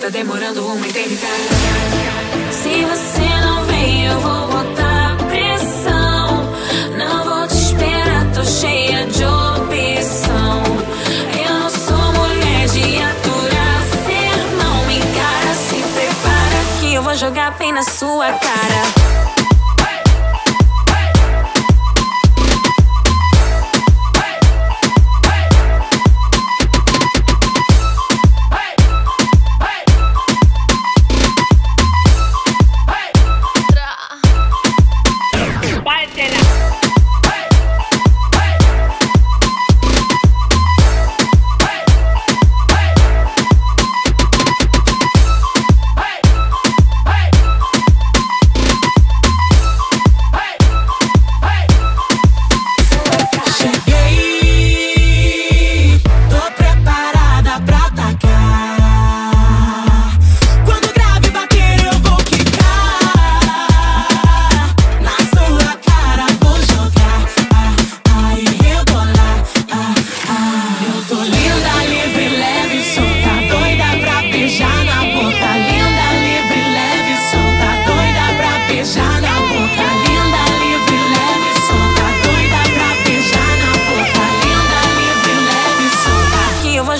tá demorando uma eternidade. Se você não vem, eu vou botar pressão. Não vou te esperar, tô cheia de opção. Eu não sou mulher de aturar Se não. Me encara, se prepara que eu vou jogar bem na sua cara.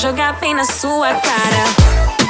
Jogar bem na sua cara.